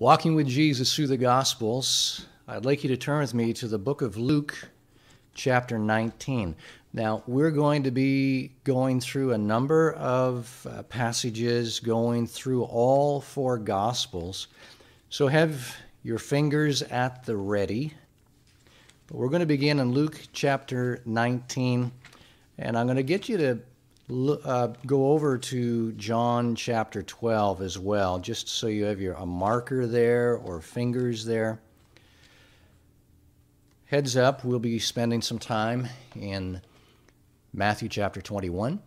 Walking with Jesus through the Gospels, I'd like you to turn with me to the book of Luke, chapter 19. Now, we're going to be going through a number of uh, passages, going through all four Gospels. So have your fingers at the ready. But we're going to begin in Luke chapter 19, and I'm going to get you to uh, go over to John chapter 12 as well, just so you have your a marker there or fingers there. Heads up, we'll be spending some time in Matthew chapter 21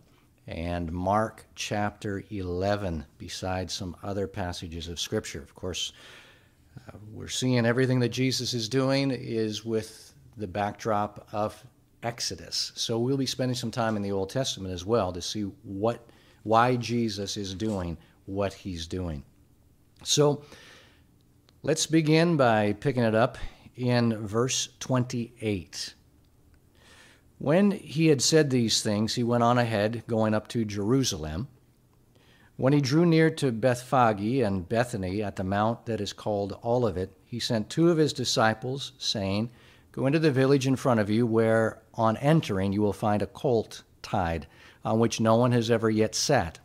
and Mark chapter 11, besides some other passages of Scripture. Of course, uh, we're seeing everything that Jesus is doing is with the backdrop of Exodus. So we'll be spending some time in the Old Testament as well to see what why Jesus is doing what he's doing. So let's begin by picking it up in verse 28. When he had said these things, he went on ahead, going up to Jerusalem. When he drew near to Bethphage and Bethany at the mount that is called Olivet, he sent two of his disciples, saying, Go into the village in front of you, where on entering you will find a colt tied, on which no one has ever yet sat.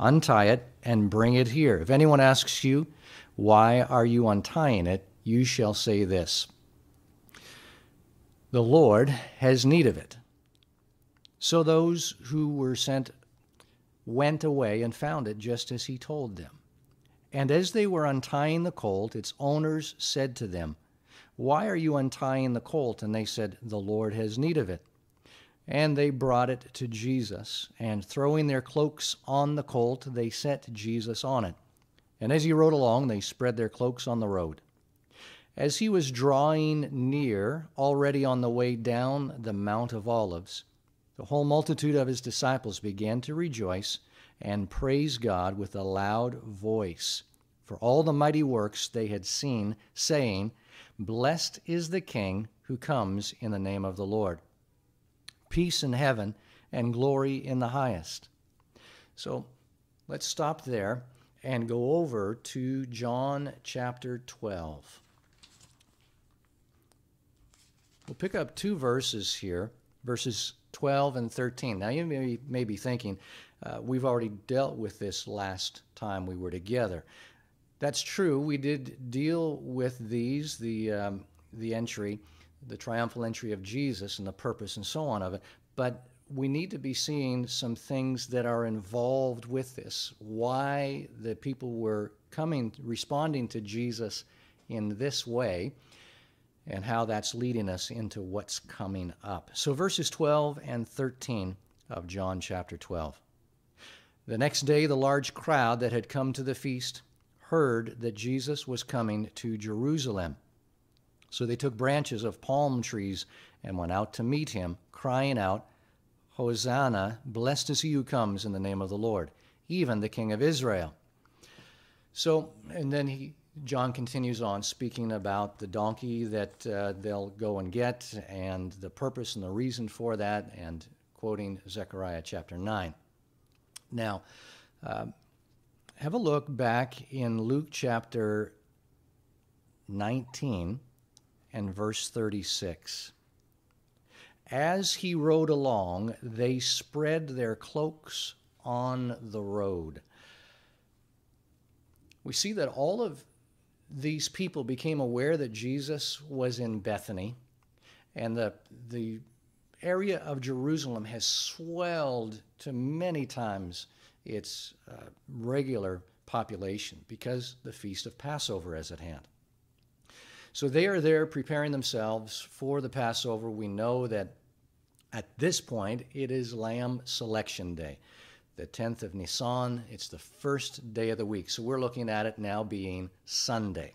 Untie it and bring it here. If anyone asks you, Why are you untying it? you shall say this The Lord has need of it. So those who were sent went away and found it just as he told them. And as they were untying the colt, its owners said to them, why are you untying the colt? And they said, The Lord has need of it. And they brought it to Jesus, and throwing their cloaks on the colt, they set Jesus on it. And as he rode along, they spread their cloaks on the road. As he was drawing near, already on the way down the Mount of Olives, the whole multitude of his disciples began to rejoice and praise God with a loud voice for all the mighty works they had seen, saying, Blessed is the King who comes in the name of the Lord. Peace in heaven and glory in the highest. So let's stop there and go over to John chapter 12. We'll pick up two verses here, verses 12 and 13. Now, you may, may be thinking, uh, we've already dealt with this last time we were together. That's true. We did deal with these, the, um, the entry, the triumphal entry of Jesus and the purpose and so on of it. But we need to be seeing some things that are involved with this. Why the people were coming, responding to Jesus in this way, and how that's leading us into what's coming up. So, verses 12 and 13 of John chapter 12. The next day, the large crowd that had come to the feast heard that Jesus was coming to Jerusalem. So they took branches of palm trees and went out to meet him, crying out, Hosanna, blessed is he who comes in the name of the Lord, even the King of Israel. So, and then he, John continues on speaking about the donkey that uh, they'll go and get and the purpose and the reason for that, and quoting Zechariah chapter 9. Now, uh, have a look back in Luke chapter 19 and verse 36. As he rode along, they spread their cloaks on the road. We see that all of these people became aware that Jesus was in Bethany, and the, the area of Jerusalem has swelled to many times its uh, regular population because the feast of Passover is at hand. So they are there preparing themselves for the Passover. We know that at this point it is Lamb Selection Day, the 10th of Nisan. It's the first day of the week. So we're looking at it now being Sunday.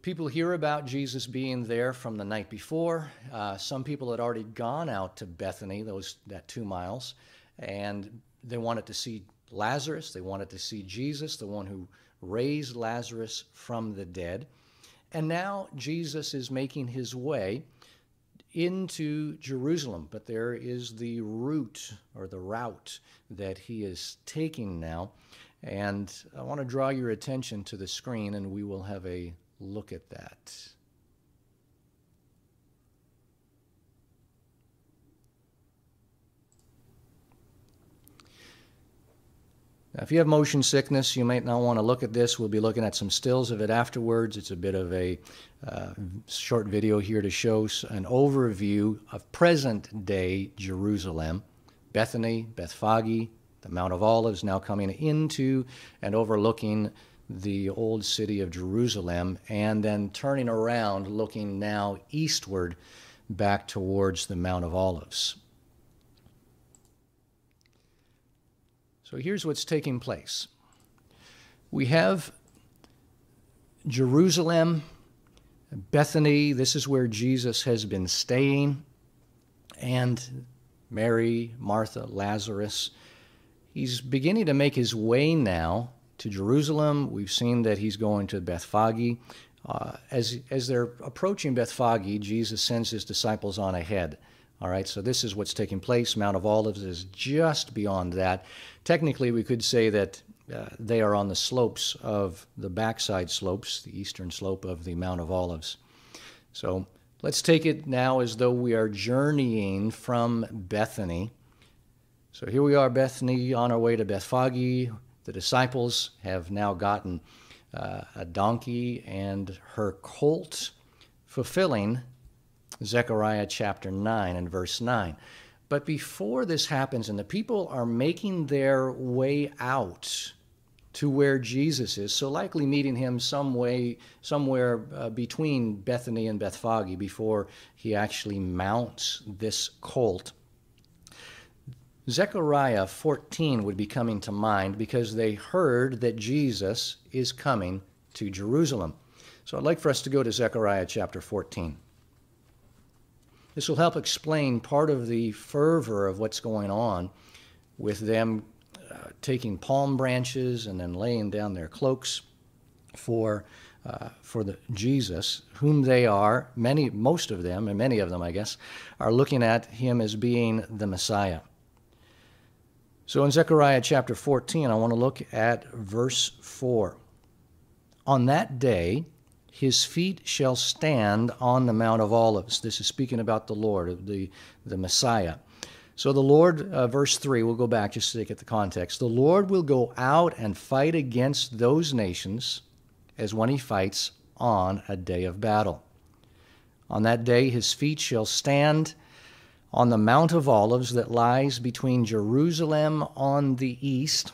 People hear about Jesus being there from the night before. Uh, some people had already gone out to Bethany, those that two miles, and they wanted to see Lazarus, they wanted to see Jesus, the one who raised Lazarus from the dead. And now Jesus is making his way into Jerusalem, but there is the route or the route that he is taking now. And I want to draw your attention to the screen and we will have a look at that. If you have motion sickness, you might not want to look at this. We'll be looking at some stills of it afterwards. It's a bit of a uh, short video here to show an overview of present day Jerusalem, Bethany, Bethphage, the Mount of Olives now coming into and overlooking the old city of Jerusalem, and then turning around, looking now eastward back towards the Mount of Olives. So here's what's taking place. We have Jerusalem, Bethany, this is where Jesus has been staying, and Mary, Martha, Lazarus. He's beginning to make his way now to Jerusalem. We've seen that he's going to Bethphage. Uh, as, as they're approaching Bethphage, Jesus sends his disciples on ahead. All right, so this is what's taking place. Mount of Olives is just beyond that. Technically, we could say that uh, they are on the slopes of the backside slopes, the eastern slope of the Mount of Olives. So let's take it now as though we are journeying from Bethany. So here we are, Bethany, on our way to Bethphage. The disciples have now gotten uh, a donkey and her colt, fulfilling Zechariah chapter 9 and verse 9. But before this happens, and the people are making their way out to where Jesus is, so likely meeting him some way, somewhere uh, between Bethany and Bethphage before he actually mounts this colt. Zechariah 14 would be coming to mind because they heard that Jesus is coming to Jerusalem. So I'd like for us to go to Zechariah chapter 14. This will help explain part of the fervor of what's going on with them uh, taking palm branches and then laying down their cloaks for uh, for the Jesus, whom they are many, most of them, and many of them, I guess, are looking at him as being the Messiah. So in Zechariah chapter 14, I want to look at verse 4. On that day, his feet shall stand on the Mount of Olives. This is speaking about the Lord, the, the Messiah. So the Lord, uh, verse 3, we'll go back just to get the context. The Lord will go out and fight against those nations as when he fights on a day of battle. On that day his feet shall stand on the Mount of Olives that lies between Jerusalem on the east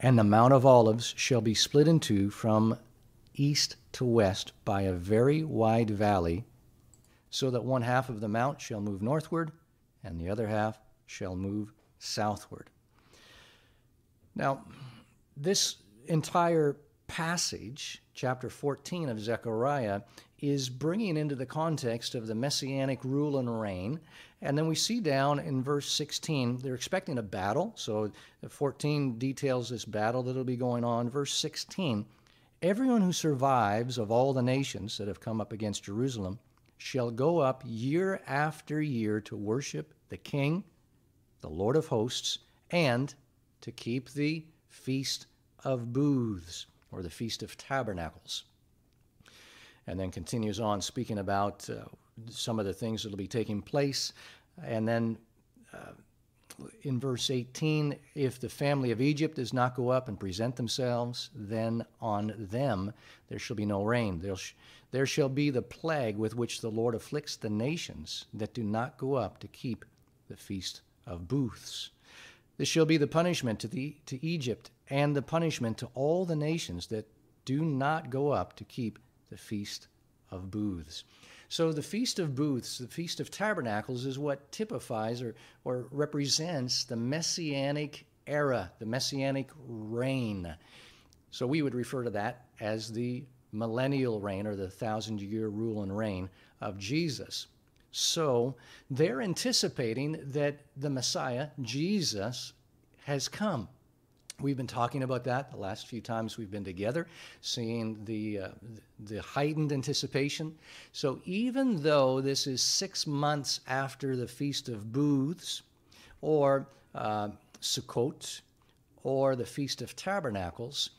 and the Mount of Olives shall be split in two from east to west by a very wide valley, so that one half of the mount shall move northward, and the other half shall move southward. Now, this entire passage, chapter 14 of Zechariah, is bringing into the context of the messianic rule and reign. And then we see down in verse 16, they're expecting a battle. So 14 details this battle that'll be going on. Verse 16, Everyone who survives of all the nations that have come up against Jerusalem shall go up year after year to worship the King, the Lord of hosts, and to keep the Feast of Booths, or the Feast of Tabernacles. And then continues on speaking about uh, some of the things that will be taking place. And then uh, in verse 18, if the family of Egypt does not go up and present themselves, then on them there shall be no rain. Sh there shall be the plague with which the Lord afflicts the nations that do not go up to keep the feast of booths. This shall be the punishment to, the, to Egypt and the punishment to all the nations that do not go up to keep the feast of booths. So the Feast of Booths, the Feast of Tabernacles, is what typifies or, or represents the Messianic era, the Messianic reign. So we would refer to that as the millennial reign or the thousand year rule and reign of Jesus. So they're anticipating that the Messiah, Jesus, has come. We've been talking about that the last few times we've been together, seeing the, uh, the heightened anticipation. So even though this is six months after the Feast of Booths or uh, Sukkot, or the Feast of Tabernacles,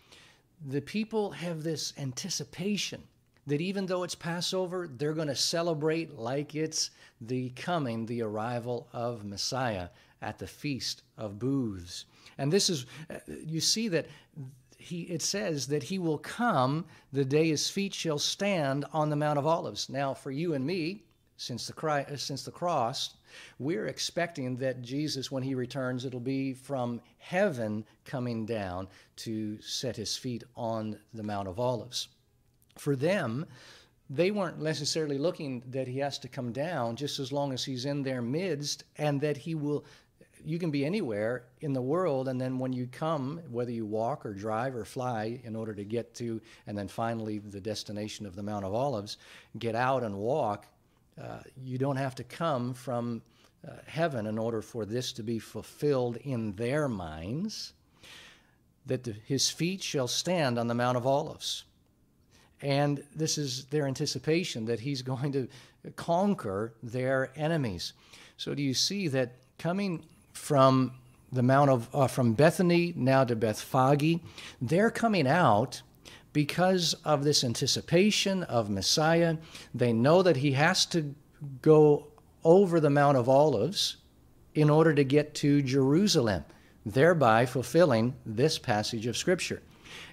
the people have this anticipation that even though it's Passover, they're going to celebrate like it's the coming, the arrival of Messiah at the Feast of Booths. And this is, uh, you see that he, it says that he will come the day his feet shall stand on the Mount of Olives. Now, for you and me, since the, Christ, uh, since the cross, we're expecting that Jesus, when he returns, it'll be from heaven coming down to set his feet on the Mount of Olives. For them, they weren't necessarily looking that he has to come down just as long as he's in their midst and that he will you can be anywhere in the world and then when you come whether you walk or drive or fly in order to get to and then finally the destination of the mount of olives get out and walk uh, you don't have to come from uh, heaven in order for this to be fulfilled in their minds that the, his feet shall stand on the Mount of Olives. And this is their anticipation that he's going to conquer their enemies. So do you see that coming from the Mount of uh, from Bethany now to Bethphage, they're coming out because of this anticipation of Messiah. They know that he has to go over the Mount of Olives in order to get to Jerusalem, thereby fulfilling this passage of Scripture.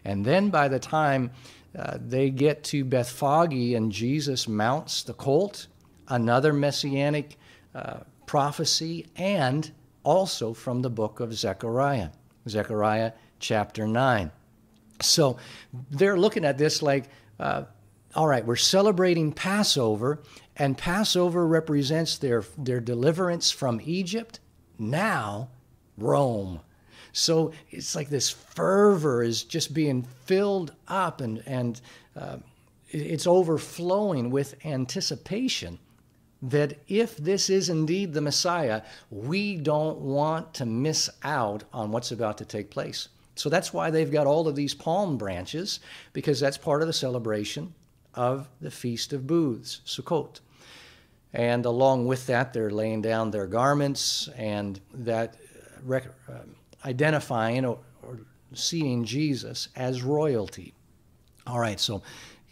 And then by the time uh, they get to Bethphage and Jesus mounts the colt, another messianic uh, prophecy, and also from the book of Zechariah, Zechariah chapter 9. So they're looking at this like, uh, all right, we're celebrating Passover, and Passover represents their, their deliverance from Egypt. Now, Rome. So it's like this fervor is just being filled up and, and uh, it's overflowing with anticipation that if this is indeed the Messiah, we don't want to miss out on what's about to take place. So that's why they've got all of these palm branches, because that's part of the celebration of the Feast of Booths, Sukkot. And along with that, they're laying down their garments and that uh, identifying or, or seeing Jesus as royalty. All right, so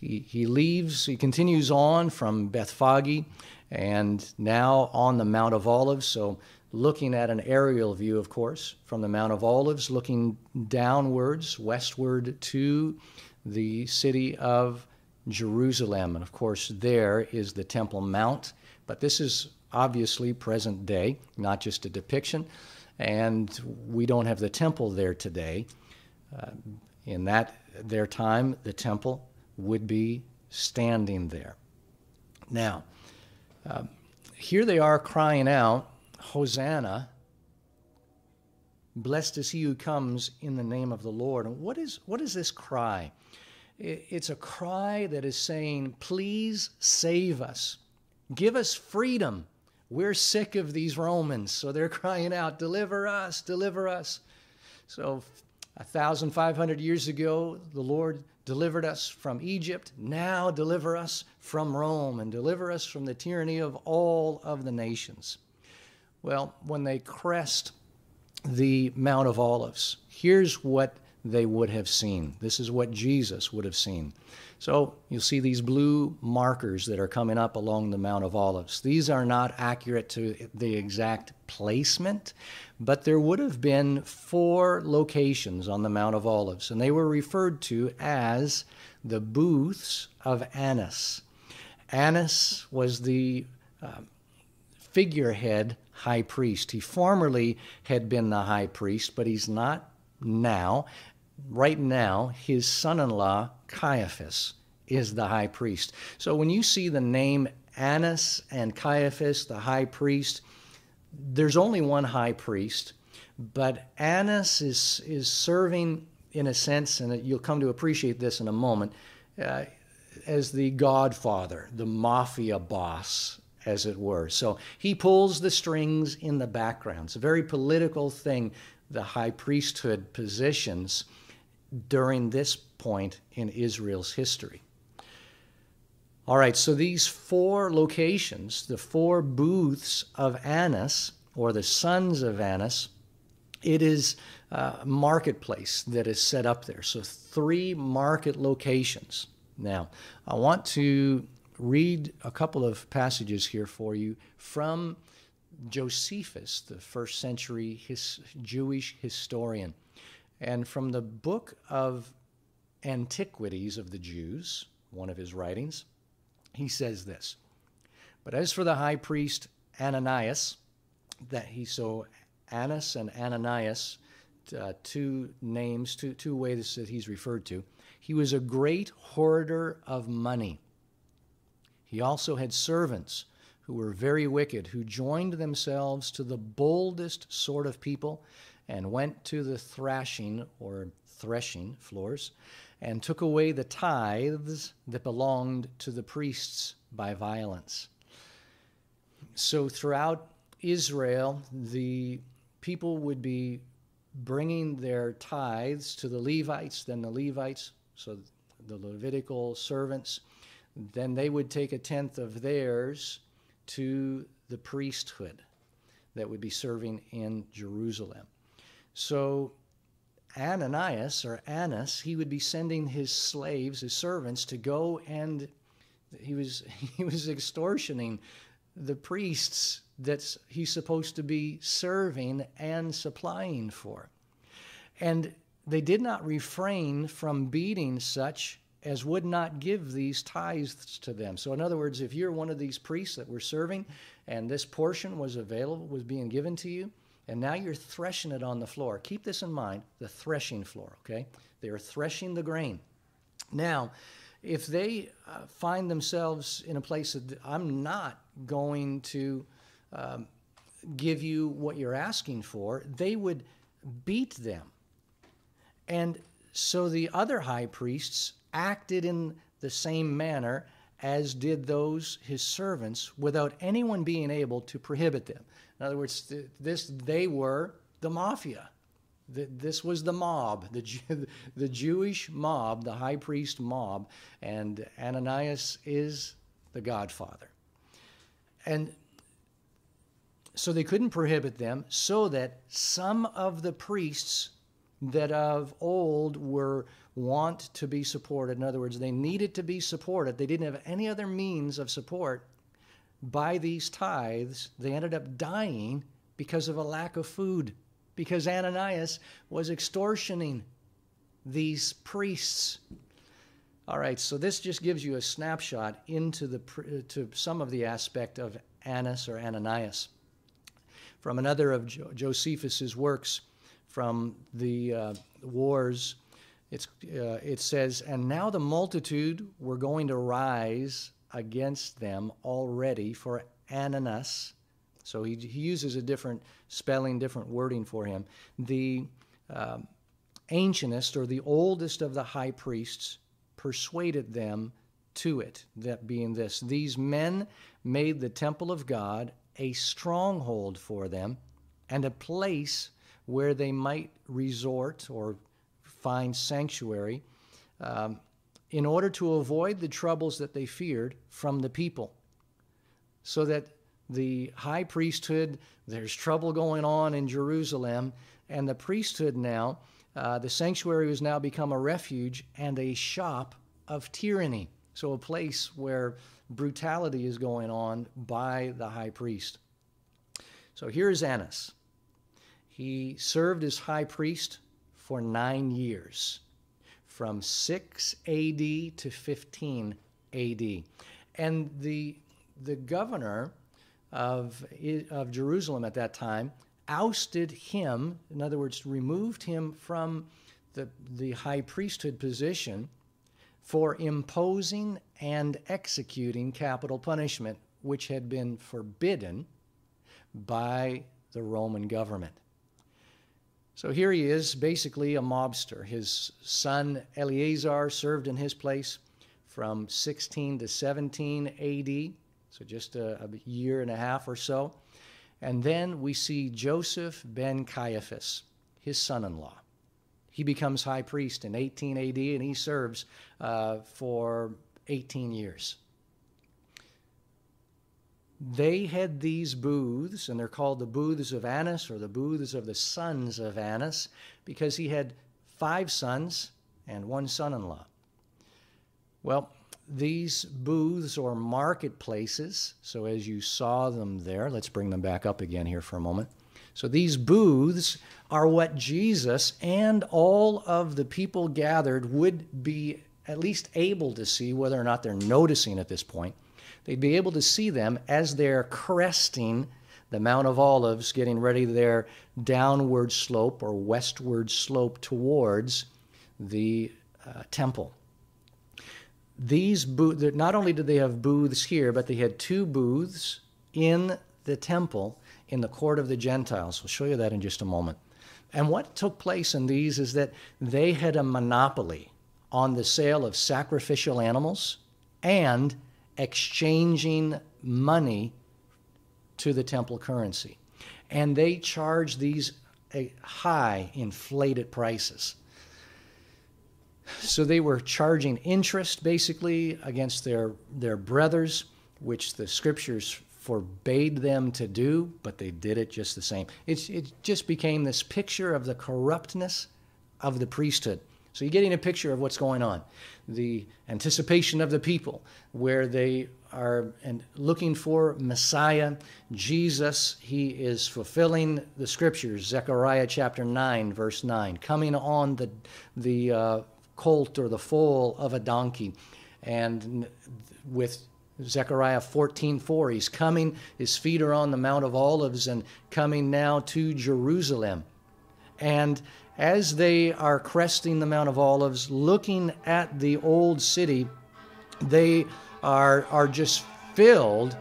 he, leaves, he continues on from Bethphage and now on the Mount of Olives. So looking at an aerial view, of course, from the Mount of Olives, looking downwards, westward to the city of Jerusalem. And of course, there is the Temple Mount. But this is obviously present day, not just a depiction. And we don't have the temple there today. Uh, in that their time, the temple would be standing there. Now, uh, here they are crying out Hosanna. Blessed is he who comes in the name of the Lord. And what is, what is this cry? It's a cry that is saying, Please save us. Give us freedom. We're sick of these Romans. So they're crying out, Deliver us, deliver us. So 1,500 years ago, the Lord delivered us from Egypt. Now deliver us from Rome and deliver us from the tyranny of all of the nations. Well, when they crest the Mount of Olives, here's what they would have seen. This is what Jesus would have seen. So you'll see these blue markers that are coming up along the Mount of Olives. These are not accurate to the exact placement, but there would have been four locations on the Mount of Olives, and they were referred to as the booths of Annas. Annas was the uh, figurehead high priest. He formerly had been the high priest, but he's not now. Right now, his son in law, Caiaphas, is the high priest. So when you see the name Annas and Caiaphas, the high priest, there's only one high priest, but Annas is, is serving, in a sense, and you'll come to appreciate this in a moment, uh, as the godfather, the mafia boss as it were. So he pulls the strings in the background. It's a very political thing, the high priesthood positions during this point in Israel's history. All right, so these four locations, the four booths of Annas, or the sons of Annas, it is uh, marketplace that is set up there. So, three market locations. Now, I want to read a couple of passages here for you from Josephus, the first century his, Jewish historian. And from the book of Antiquities of the Jews, one of his writings, he says this But as for the high priest Ananias, that he so Annas and Ananias, uh, two names, two, two ways that he's referred to, he was a great hoarder of money. He also had servants who were very wicked, who joined themselves to the boldest sort of people and went to the thrashing or threshing floors and took away the tithes that belonged to the priests by violence. So throughout Israel, the people would be bringing their tithes to the Levites, then the Levites, so the Levitical servants, then they would take a tenth of theirs to the priesthood that would be serving in Jerusalem. So Ananias or Annas, he would be sending his slaves, his servants, to go and he was he was extortioning the priests that he's supposed to be serving and supplying for. And they did not refrain from beating such as would not give these tithes to them. So, in other words, if you're one of these priests that were serving and this portion was available, was being given to you, and now you're threshing it on the floor, keep this in mind the threshing floor, okay? They are threshing the grain. Now, if they uh, find themselves in a place that I'm not going to um, give you what you're asking for, they would beat them. And so the other high priests acted in the same manner as did those his servants without anyone being able to prohibit them. In other words, this they were the mafia. This was the mob, the, the Jewish mob, the high priest mob, and Ananias is the godfather. And so they couldn't prohibit them, so that some of the priests that of old were want to be supported. In other words, they needed to be supported. They didn't have any other means of support by these tithes. They ended up dying because of a lack of food, because Ananias was extortioning these priests. All right, so this just gives you a snapshot into the to some of the aspect of Annas or Ananias. From another of Josephus's works, from the uh, wars it's, uh, it says, And now the multitude were going to rise against them already for Ananus. So he, he uses a different spelling, different wording for him. The um, ancientest or the oldest of the high priests persuaded them to it, that being this These men made the temple of God a stronghold for them and a place where they might resort or find sanctuary um, in order to avoid the troubles that they feared from the people. So that the high priesthood, there's trouble going on in Jerusalem, and the priesthood now, uh, the sanctuary has now become a refuge and a shop of tyranny. So, a place where brutality is going on by the high priest. So, here's Annas. He served as high priest for nine years, from 6 AD to 15 AD. And the, the governor of, of Jerusalem at that time ousted him, in other words, removed him from the, the high priesthood position for imposing and executing capital punishment, which had been forbidden by the Roman government. So here he is, basically a mobster. His son Eleazar served in his place from 16 to 17 AD, so just a, a year and a half or so. And then we see Joseph ben Caiaphas, his son in law. He becomes high priest in 18 AD and he serves uh, for 18 years. They had these booths, and they're called the booths of Annas or the booths of the sons of Annas, because he had five sons and one son in law. Well, these booths or marketplaces, so as you saw them there, let's bring them back up again here for a moment. So these booths are what Jesus and all of the people gathered would be at least able to see, whether or not they're noticing at this point. They'd be able to see them as they're cresting the Mount of Olives, getting ready their downward slope or westward slope towards the uh, temple. These booths, not only did they have booths here, but they had two booths in the temple in the court of the Gentiles. We'll show you that in just a moment. And what took place in these is that they had a monopoly on the sale of sacrificial animals and exchanging money to the temple currency. And they charged these high, inflated prices. So they were charging interest basically against their, their brothers, which the scriptures forbade them to do, but they did it just the same. It, it just became this picture of the corruptness of the priesthood. So you're getting a picture of what's going on. The anticipation of the people, where they are and looking for Messiah, Jesus, he is fulfilling the scriptures, Zechariah chapter 9, verse 9, coming on the, the uh, colt or the foal of a donkey. And with Zechariah 14, 4, he's coming, his feet are on the Mount of Olives and coming now to Jerusalem. And as they are cresting the Mount of Olives, looking at the old city, they are, are just filled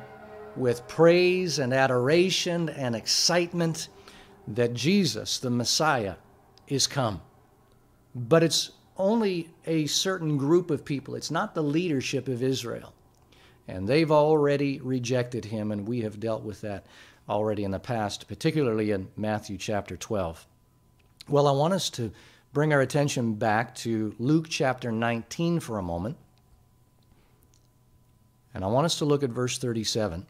with praise and adoration and excitement that Jesus, the Messiah, is come. But it's only a certain group of people, it's not the leadership of Israel. And they've already rejected him, and we have dealt with that already in the past, particularly in Matthew chapter 12. Well, I want us to bring our attention back to Luke chapter 19 for a moment. And I want us to look at verse 37.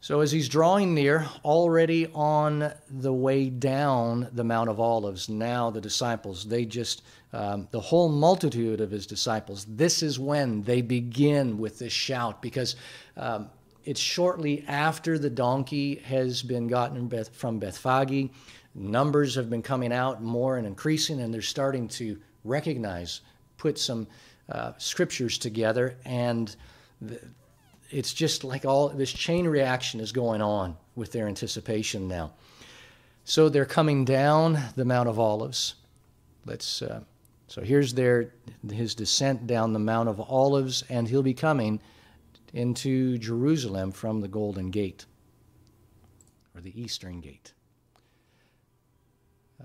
So, as he's drawing near, already on the way down the Mount of Olives, now the disciples, they just, um, the whole multitude of his disciples, this is when they begin with this shout because um, it's shortly after the donkey has been gotten from Bethphage. Numbers have been coming out more and increasing, and they're starting to recognize, put some uh, scriptures together, and it's just like all this chain reaction is going on with their anticipation now. So they're coming down the Mount of Olives. Let's. Uh, so here's their his descent down the Mount of Olives, and he'll be coming into Jerusalem from the Golden Gate or the Eastern Gate.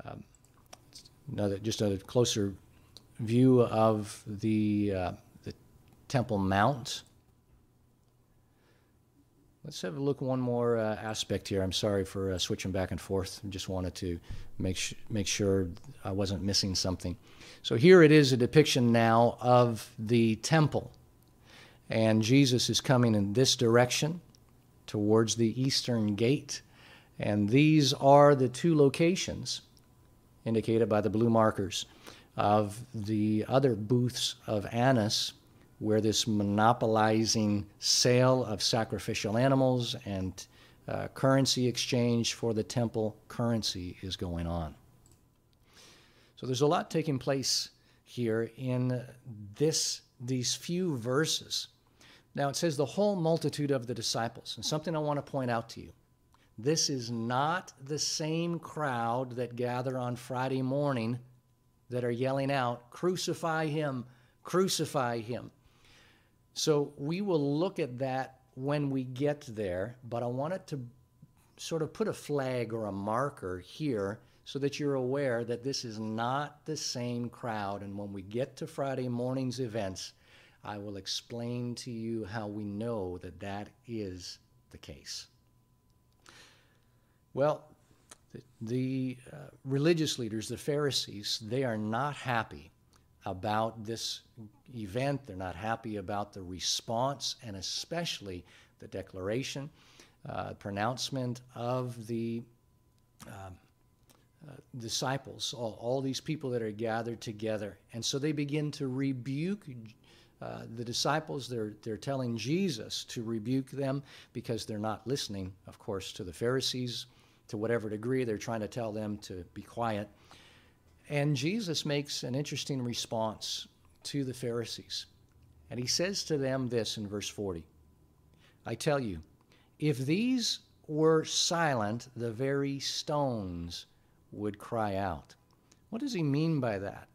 Um, another, just a closer view of the uh, the Temple Mount Let's have a look one more uh, aspect here. I'm sorry for uh, switching back and forth. I just wanted to make, sh- make sure I wasn't missing something. So here it is a depiction now of the temple. And Jesus is coming in this direction towards the eastern gate. And these are the two locations indicated by the blue markers of the other booths of Annas where this monopolizing sale of sacrificial animals and uh, currency exchange for the temple currency is going on. So there's a lot taking place here in this these few verses. Now it says the whole multitude of the disciples. And something I want to point out to you. This is not the same crowd that gather on Friday morning that are yelling out, Crucify him, crucify him. So we will look at that when we get there, but I wanted to sort of put a flag or a marker here so that you're aware that this is not the same crowd. And when we get to Friday morning's events, I will explain to you how we know that that is the case. Well, the, the uh, religious leaders, the Pharisees, they are not happy about this event. They're not happy about the response and especially the declaration, uh, pronouncement of the um, uh, disciples, all, all, these people that are gathered together. And so they begin to rebuke uh, the disciples. They're, they're telling Jesus to rebuke them because they're not listening, of course, to the Pharisees to whatever degree. They're trying to tell them to be quiet. And Jesus makes an interesting response to the Pharisees. And he says to them this in verse 40 I tell you, if these were silent, the very stones would cry out. What does he mean by that?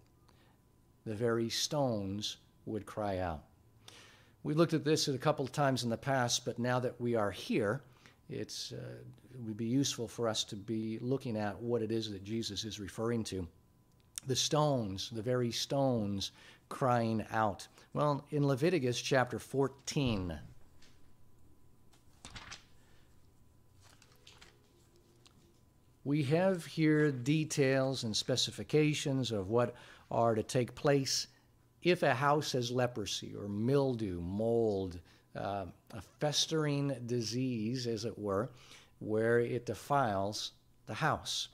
The very stones would cry out. We looked at this a couple of times in the past, but now that we are here, it's, uh, it would be useful for us to be looking at what it is that Jesus is referring to. The stones, the very stones crying out. Well, in Leviticus chapter 14, we have here details and specifications of what are to take place if a house has leprosy or mildew, mold, uh, a festering disease, as it were, where it defiles the house.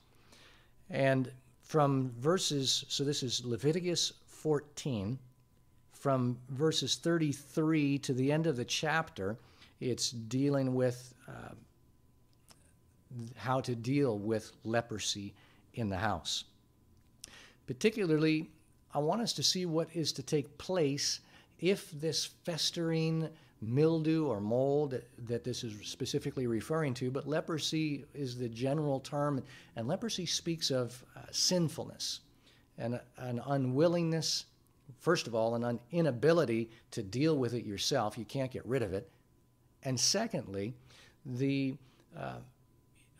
And from verses, so this is Leviticus 14, from verses 33 to the end of the chapter, it's dealing with uh, how to deal with leprosy in the house. Particularly, I want us to see what is to take place if this festering mildew or mold that this is specifically referring to, but leprosy is the general term, and leprosy speaks of uh, sinfulness and an unwillingness, first of all, an inability to deal with it yourself. You can't get rid of it. And secondly, the uh,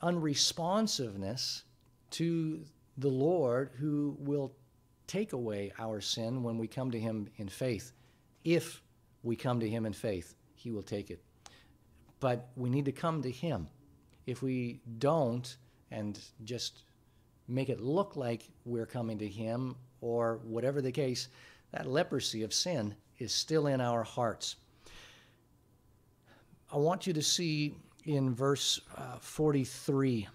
unresponsiveness to the Lord who will take away our sin when we come to Him in faith, if we come to Him in faith, He will take it. But we need to come to Him. If we don't and just make it look like we're coming to Him or whatever the case, that leprosy of sin is still in our hearts. I want you to see in verse uh, 43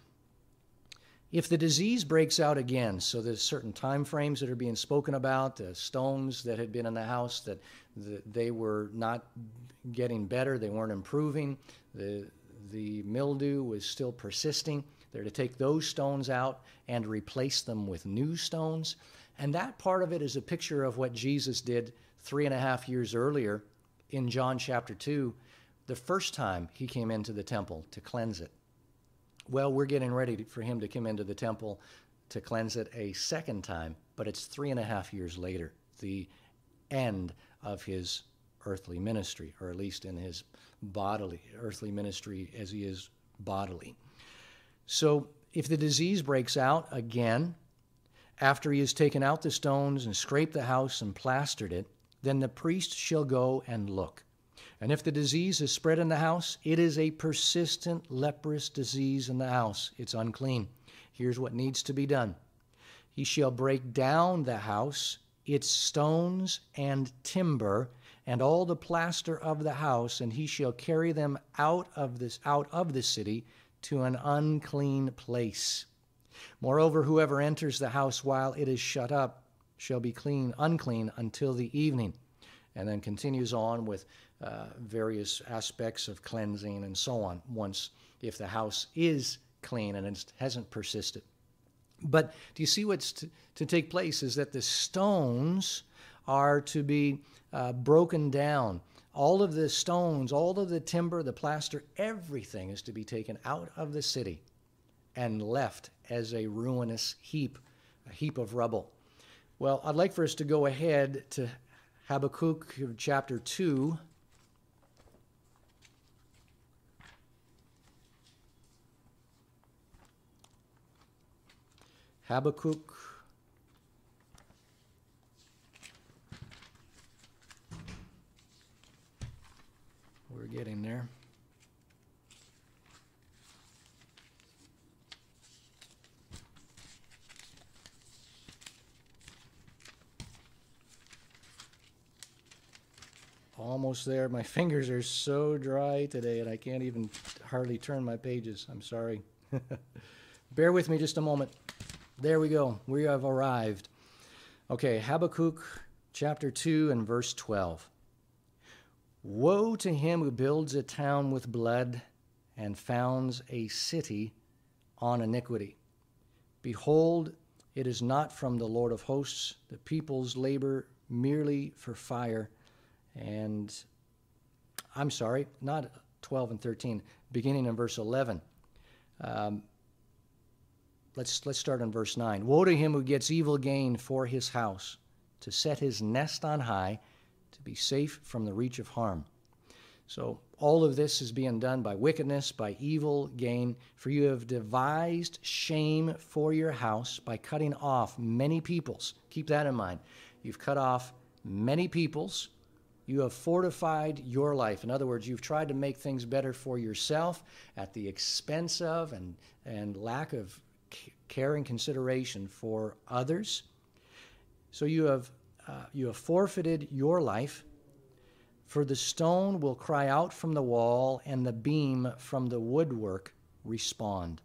if the disease breaks out again, so there's certain time frames that are being spoken about, the stones that had been in the house that the, they were not getting better, they weren't improving, the the mildew was still persisting. They're to take those stones out and replace them with new stones. And that part of it is a picture of what Jesus did three and a half years earlier in John chapter 2, the first time he came into the temple to cleanse it. Well, we're getting ready for him to come into the temple to cleanse it a second time, but it's three and a half years later, the end of his earthly ministry, or at least in his bodily earthly ministry as he is bodily. So if the disease breaks out again, after he has taken out the stones and scraped the house and plastered it, then the priest shall go and look. And if the disease is spread in the house, it is a persistent leprous disease in the house. It's unclean. Here's what needs to be done He shall break down the house, its stones and timber, and all the plaster of the house, and he shall carry them out of this out of the city to an unclean place. Moreover, whoever enters the house while it is shut up shall be clean, unclean until the evening. And then continues on with uh, various aspects of cleansing and so on once if the house is clean and it hasn't persisted. But do you see what's to, to take place is that the stones are to be uh, broken down. All of the stones, all of the timber, the plaster, everything is to be taken out of the city and left as a ruinous heap, a heap of rubble. Well, I'd like for us to go ahead to Habakkuk chapter 2. Habakkuk. We're getting there. almost there. My fingers are so dry today, and I can't even hardly turn my pages. I'm sorry. Bear with me just a moment. There we go. We have arrived. Okay, Habakkuk chapter 2 and verse 12. Woe to him who builds a town with blood and founds a city on iniquity. Behold, it is not from the Lord of hosts. The peoples labor merely for fire. And I'm sorry, not 12 and 13, beginning in verse 11. Um, let's, let's start in verse 9. Woe to him who gets evil gain for his house, to set his nest on high, to be safe from the reach of harm. So all of this is being done by wickedness, by evil gain. For you have devised shame for your house by cutting off many peoples. Keep that in mind. You've cut off many peoples. You have fortified your life. In other words, you've tried to make things better for yourself at the expense of and, and lack of care and consideration for others. So you have, uh, you have forfeited your life for the stone will cry out from the wall, and the beam from the woodwork respond.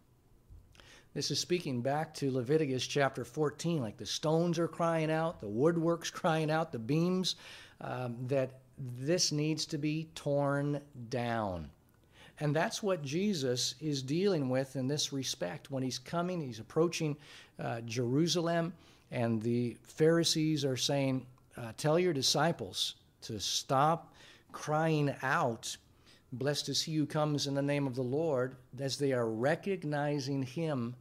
This is speaking back to Leviticus chapter 14. Like the stones are crying out, the woodwork's crying out, the beams, um, that this needs to be torn down. And that's what Jesus is dealing with in this respect. When he's coming, he's approaching uh, Jerusalem, and the Pharisees are saying, uh, Tell your disciples to stop crying out, Blessed is he who comes in the name of the Lord, as they are recognizing him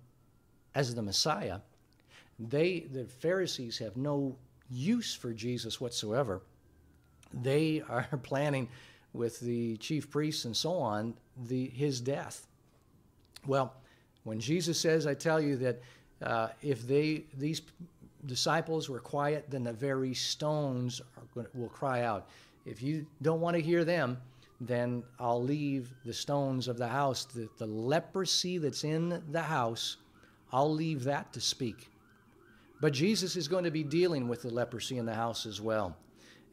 as the Messiah. They, the Pharisees, have no use for Jesus whatsoever. They are planning with the chief priests and so on the, his death. Well, when Jesus says, I tell you that uh, if they, these disciples were quiet, then the very stones will cry out. If you don't want to hear them, then I'll leave the stones of the house, the, the leprosy that's in the house, I'll leave that to speak. But Jesus is going to be dealing with the leprosy in the house as well.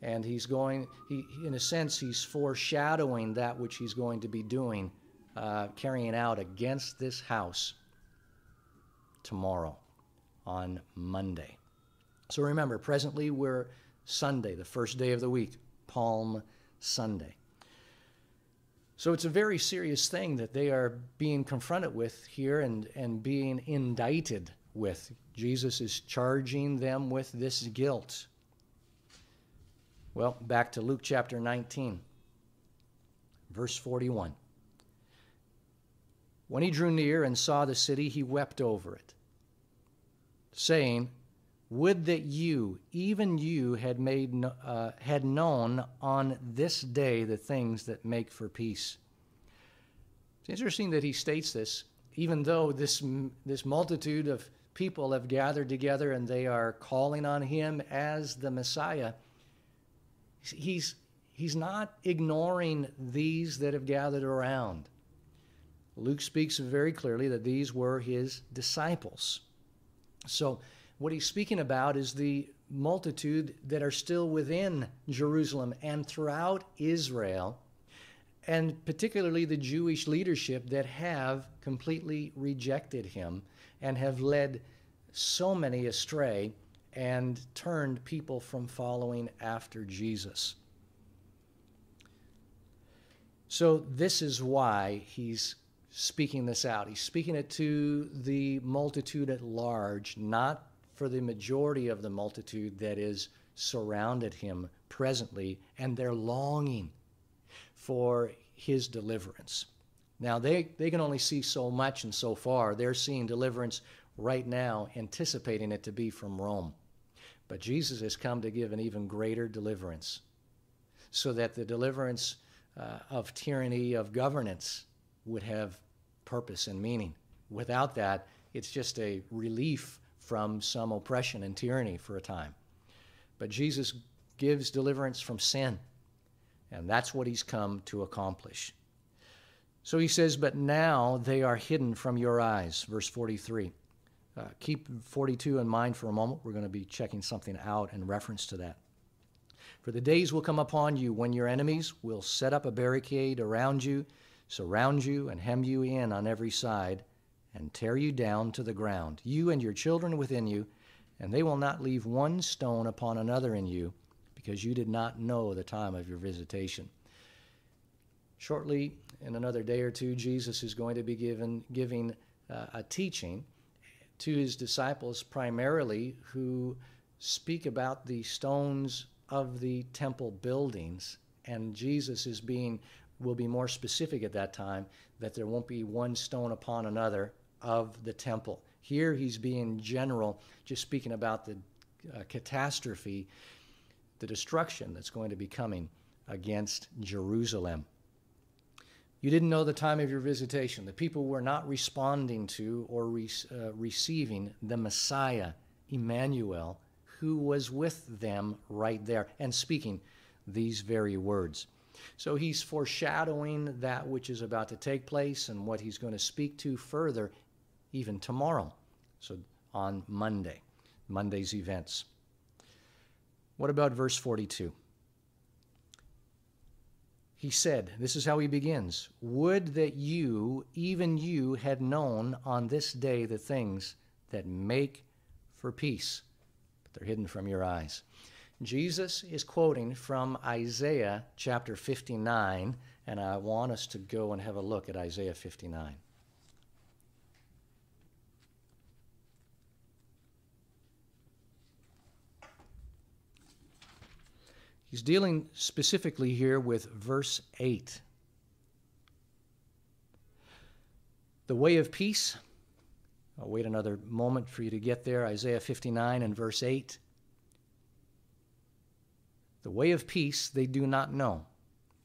And he's going, he, in a sense, he's foreshadowing that which he's going to be doing, uh, carrying out against this house tomorrow on Monday. So remember, presently we're Sunday, the first day of the week. Palm Sunday. So it's a very serious thing that they are being confronted with here and, and being indicted with. Jesus is charging them with this guilt. Well, back to Luke chapter 19, verse 41. When he drew near and saw the city, he wept over it, saying, would that you, even you, had made uh, had known on this day the things that make for peace. It's interesting that he states this, even though this this multitude of people have gathered together and they are calling on him as the Messiah. He's he's not ignoring these that have gathered around. Luke speaks very clearly that these were his disciples. So what he's speaking about is the multitude that are still within Jerusalem and throughout Israel, and particularly the Jewish leadership that have completely rejected him and have led so many astray and turned people from following after Jesus. So, this is why he's speaking this out. He's speaking it to the multitude at large, not for the majority of the multitude that is surrounded him presently, and they're longing for his deliverance. Now, they, they can only see so much and so far. They're seeing deliverance right now, anticipating it to be from Rome. But Jesus has come to give an even greater deliverance so that the deliverance uh, of tyranny, of governance, would have purpose and meaning. Without that, it's just a relief from some oppression and tyranny for a time. But Jesus gives deliverance from sin, and that's what he's come to accomplish. So he says, But now they are hidden from your eyes. Verse 43. Uh, keep 42 in mind for a moment. We're going to be checking something out in reference to that. For the days will come upon you when your enemies will set up a barricade around you, surround you, and hem you in on every side, and tear you down to the ground, you and your children within you, and they will not leave one stone upon another in you, because you did not know the time of your visitation. Shortly, in another day or two, Jesus is going to be given, giving uh, a teaching to his disciples primarily who speak about the stones of the temple buildings and Jesus is being will be more specific at that time that there won't be one stone upon another of the temple. Here he's being general, just speaking about the uh, catastrophe, the destruction that's going to be coming against Jerusalem. You didn't know the time of your visitation. The people were not responding to or re- uh, receiving the Messiah, Emmanuel, who was with them right there and speaking these very words. So he's foreshadowing that which is about to take place and what he's going to speak to further even tomorrow. So on Monday, Monday's events. What about verse 42? He said, This is how he begins Would that you, even you, had known on this day the things that make for peace, but they're hidden from your eyes. Jesus is quoting from Isaiah chapter 59, and I want us to go and have a look at Isaiah 59. He's dealing specifically here with verse 8. The way of peace. I'll wait another moment for you to get there. Isaiah 59 and verse 8. The way of peace they do not know,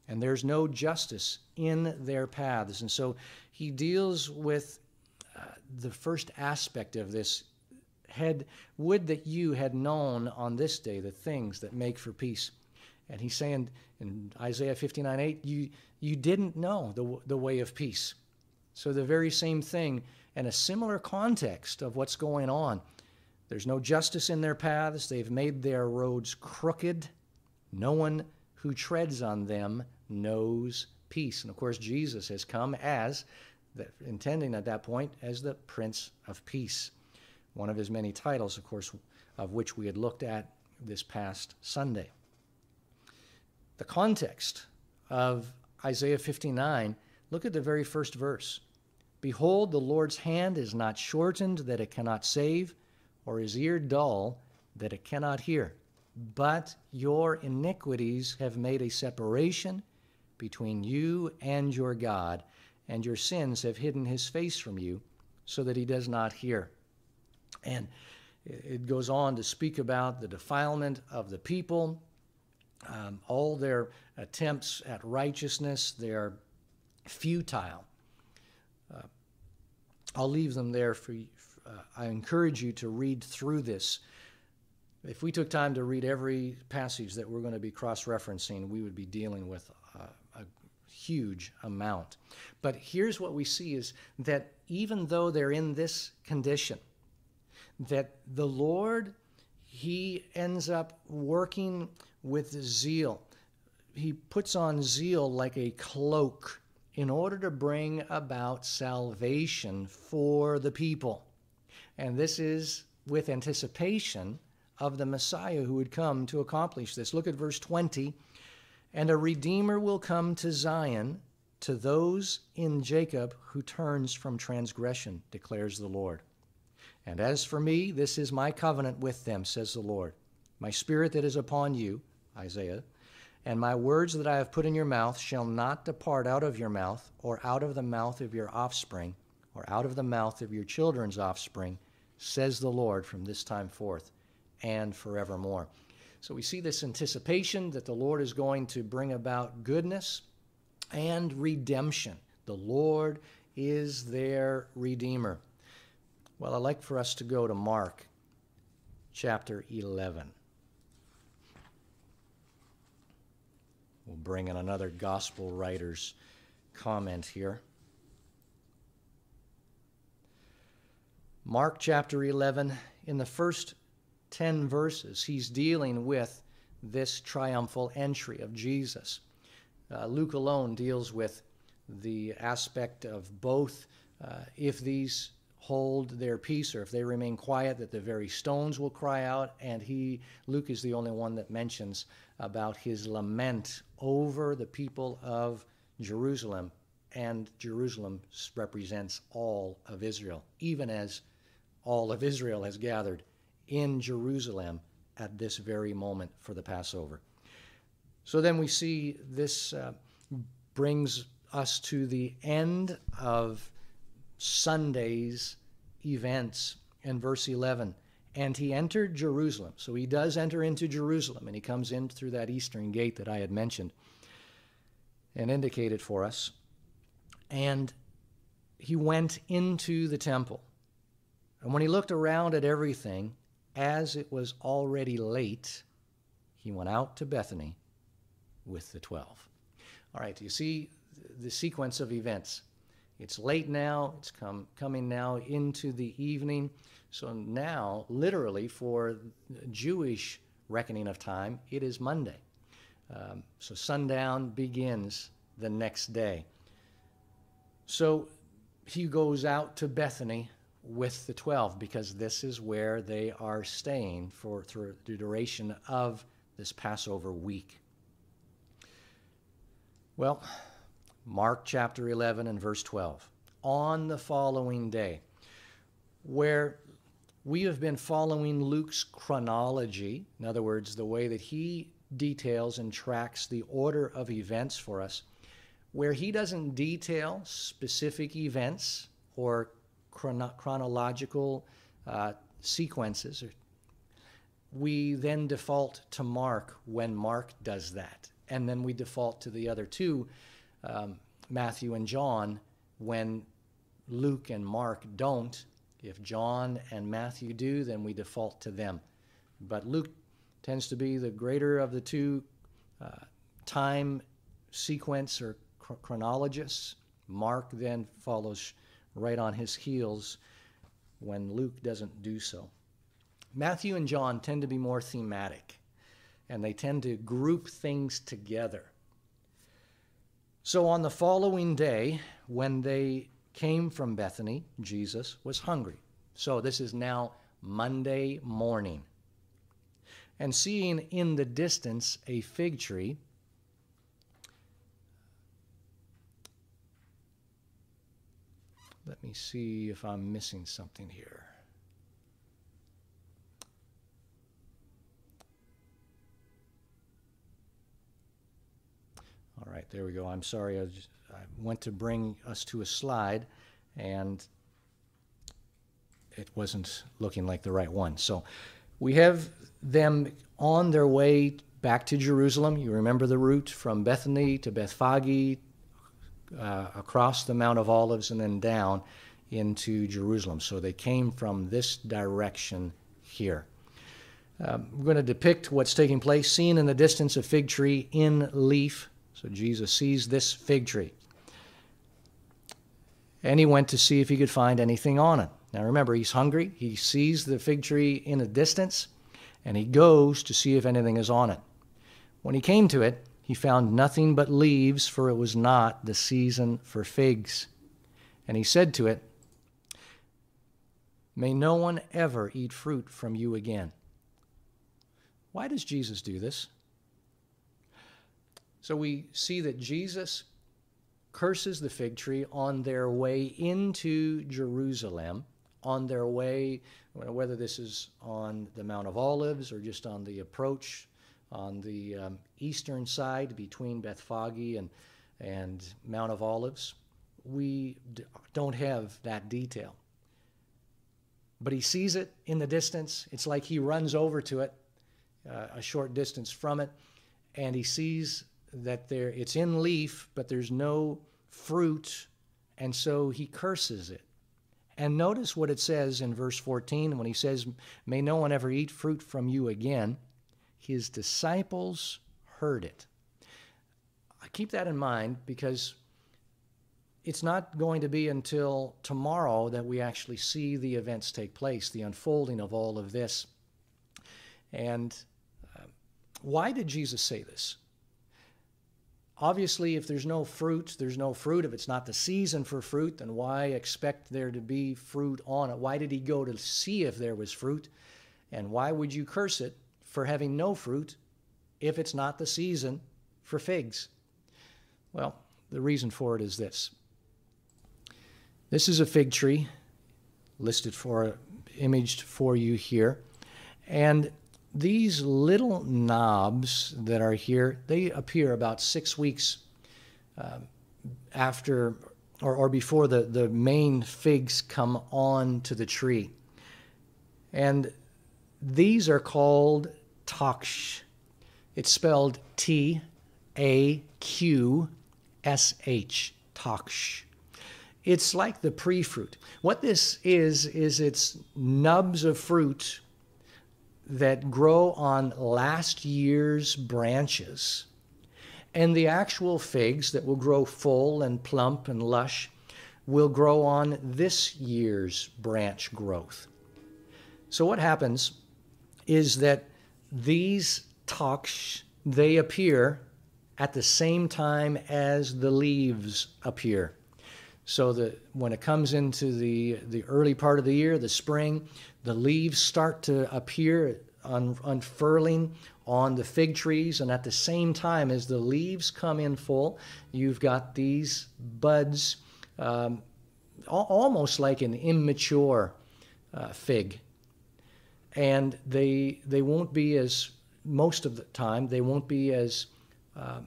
and there's no justice in their paths. And so he deals with uh, the first aspect of this had would that you had known on this day the things that make for peace and he's saying in Isaiah 59 8, you, you didn't know the, the way of peace. So, the very same thing and a similar context of what's going on. There's no justice in their paths. They've made their roads crooked. No one who treads on them knows peace. And of course, Jesus has come as, the, intending at that point, as the Prince of Peace. One of his many titles, of course, of which we had looked at this past Sunday the context of Isaiah 59, look at the very first verse. Behold, the Lord's hand is not shortened that it cannot save, or his ear dull that it cannot hear. But your iniquities have made a separation between you and your God, and your sins have hidden his face from you, so that he does not hear. And it goes on to speak about the defilement of the people, um, all their attempts at righteousness, they're futile. Uh, I'll leave them there for you. Uh, I encourage you to read through this. If we took time to read every passage that we're going to be cross referencing, we would be dealing with a, a huge amount. But here's what we see is that even though they're in this condition, that the Lord, He ends up working with zeal. He puts on zeal like a cloak in order to bring about salvation for the people. And this is with anticipation of the Messiah who would come to accomplish this. Look at verse 20. And a Redeemer will come to Zion, to those in Jacob who turns from transgression, declares the Lord. And as for me, this is my covenant with them, says the Lord. My spirit that is upon you, Isaiah. And my words that I have put in your mouth shall not depart out of your mouth, or out of the mouth of your offspring, or out of the mouth of your children's offspring, says the Lord from this time forth and forevermore. So we see this anticipation that the Lord is going to bring about goodness and redemption. The Lord is their Redeemer. Well, I'd like for us to go to Mark chapter 11. We'll bring in another gospel writer's comment here. Mark chapter 11, in the first 10 verses, he's dealing with this triumphal entry of Jesus. Uh, Luke alone deals with the aspect of both uh, if these hold their peace or if they remain quiet that the very stones will cry out. And he luke is the only one that mentions about his lament over the people of jerusalem. And jerusalem represents all of israel even as all of israel has gathered in jerusalem at this very moment for the passover. So then we see this uh, brings us to the end of Sunday's events in verse 11. And he entered Jerusalem. So he does enter into Jerusalem, and he comes in through that eastern gate that I had mentioned and indicated for us. And he went into the temple. And when he looked around at everything, as it was already late, he went out to Bethany with the twelve. All right, you see the sequence of events. It's late now, it's come, coming now into the evening. So now, literally, for Jewish reckoning of time, it is Monday. Um, so sundown begins the next day. So he goes out to Bethany with the 12 because this is where they are staying for through the duration of this Passover week. Well, Mark chapter 11 and verse 12. On the following day, where we have been following Luke's chronology, in other words, the way that he details and tracks the order of events for us, where he doesn't detail specific events or chrono- chronological uh, sequences, we then default to Mark when Mark does that. And then we default to the other two um, Matthew and John when Luke and Mark don't. If John and Matthew do, then we default to them. But Luke tends to be the greater of the two uh, time sequence or chronologists. chronologists. Mark then follows right on his heels when Luke doesn't do so. Matthew and John tend to be more thematic, and they tend to group things together. So on the following day, when they came from Bethany, Jesus was hungry. So this is now Monday morning. And seeing in the distance a fig tree, let me see if I'm missing something here. All right, there we go. I'm sorry. I, just, I went to bring us to a slide, and it wasn't looking like the right one. So we have them on their way back to Jerusalem. You remember the route from Bethany to Bethphage, uh, across the Mount of Olives, and then down into Jerusalem. So they came from this direction here. Um, we're going to depict what's taking place. Seen in the distance, a fig tree in leaf so Jesus sees this fig tree. And he went to see if he could find anything on it. Now remember, he's hungry. He sees the fig tree in a distance, and he goes to see if anything is on it. When he came to it, he found nothing but leaves, for it was not the season for figs. And he said to it, May no one ever eat fruit from you again. Why does Jesus do this? So we see that Jesus curses the fig tree on their way into Jerusalem, on their way, whether this is on the Mount of Olives or just on the approach on the um, eastern side between Bethphage and, and Mount of Olives. We d- don't have that detail. But he sees it in the distance. It's like he runs over to it, uh, a short distance from it, and he sees that there it's in leaf, but there's no fruit, and so he curses it. And notice what it says in verse 14 when he says, May no one ever eat fruit from you again. His disciples heard it. I keep that in mind because it's not going to be until tomorrow that we actually see the events take place, the unfolding of all of this. And uh, why did Jesus say this? Obviously, if there's no fruit, there's no fruit. If it's not the season for fruit, then why expect there to be fruit on it? Why did he go to see if there was fruit? And why would you curse it for having no fruit if it's not the season for figs? Well, the reason for it is this. This is a fig tree listed for imaged for you here. And these little knobs that are here, they appear about six weeks uh, after or, or before the, the main figs come on to the tree. And these are called taqsh. It's spelled T A Q S H, taqsh. It's like the pre fruit. What this is, is it's nubs of fruit that grow on last year's branches. And the actual figs that will grow full and plump and lush will grow on this year's branch growth. So what happens is that these taqsh, they appear at the same time as the leaves appear. So that when it comes into the, the early part of the year, the spring, the leaves start to appear un, unfurling on the fig trees, and at the same time as the leaves come in full, you've got these buds, um, almost like an immature uh, fig, and they they won't be as most of the time they won't be as uh,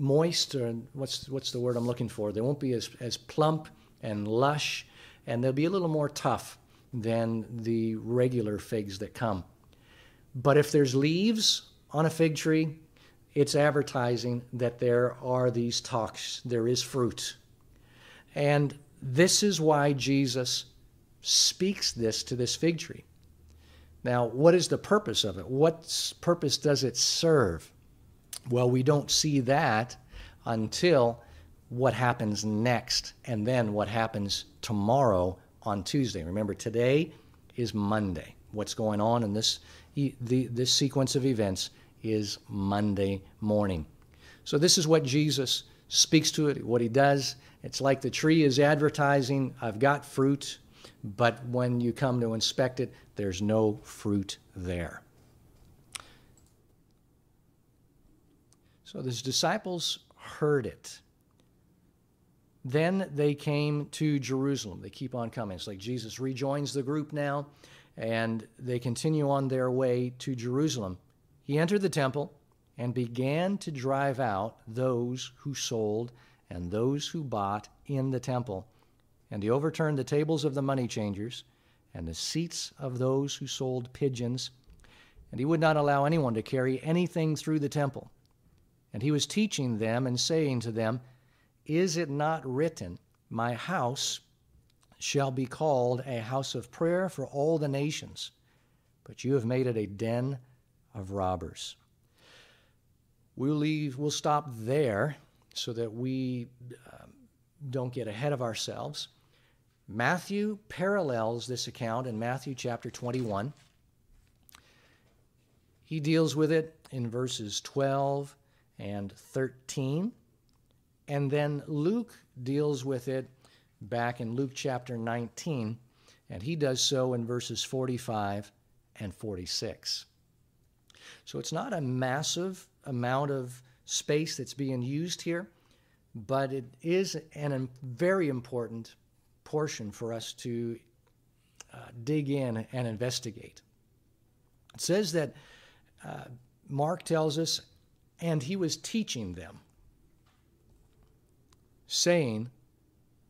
moist or what's what's the word I'm looking for? They won't be as as plump and lush, and they'll be a little more tough than the regular figs that come. But if there's leaves on a fig tree, it's advertising that there are these taqsh, there is fruit. And this is why Jesus speaks this to this fig tree. Now, what is the purpose of it? What purpose does it serve? Well, we don't see that until what happens next and then what happens tomorrow on Tuesday. Remember, today is Monday. What's going on in this, the, this sequence of events is Monday morning. So, this is what Jesus speaks to it, what he does. It's like the tree is advertising, I've got fruit, but when you come to inspect it, there's no fruit there. So, the disciples heard it. Then they came to Jerusalem. They keep on coming. It's like Jesus rejoins the group now, and they continue on their way to Jerusalem. He entered the temple and began to drive out those who sold and those who bought in the temple. And he overturned the tables of the money changers and the seats of those who sold pigeons. And he would not allow anyone to carry anything through the temple. And he was teaching them and saying to them, is it not written, My house shall be called a house of prayer for all the nations, but you have made it a den of robbers? We'll leave, we'll stop there so that we um, don't get ahead of ourselves. Matthew parallels this account in Matthew chapter 21. He deals with it in verses 12 and 13. And then Luke deals with it back in Luke chapter 19, and he does so in verses 45 and 46. So it's not a massive amount of space that's being used here, but it is a very important portion for us to uh, dig in and investigate. It says that uh, Mark tells us, and he was teaching them saying,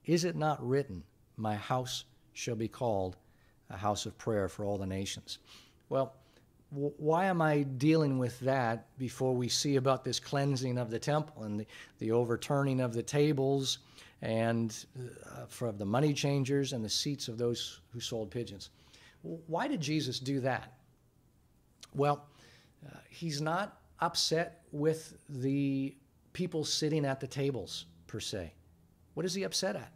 Is it not written, My house shall be called a house of prayer for all the nations? Well, why am I dealing with that before we see about this cleansing of the temple and the, the overturning of the tables and uh, for the money changers and the seats of those who sold pigeons? Why did Jesus do that? Well, uh, he's not upset with the people sitting at the tables per se. What is he upset at?